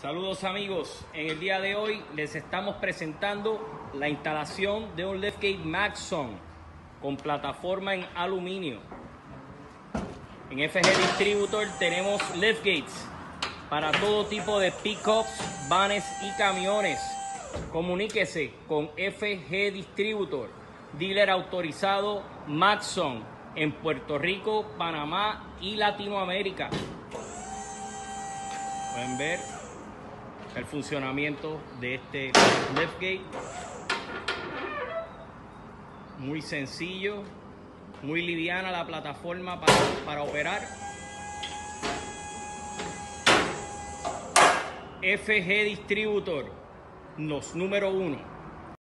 Saludos amigos, en el día de hoy les estamos presentando la instalación de un liftgate Maxon con plataforma en aluminio. En FG Distributor tenemos liftgates para todo tipo de pickups, vanes y camiones. Comuníquese con FG Distributor, dealer autorizado Maxon en Puerto Rico, Panamá y Latinoamérica. Pueden ver el funcionamiento de este liftgate. Muy sencillo, muy liviana la plataforma para, para operar. FG Distributor, los número uno.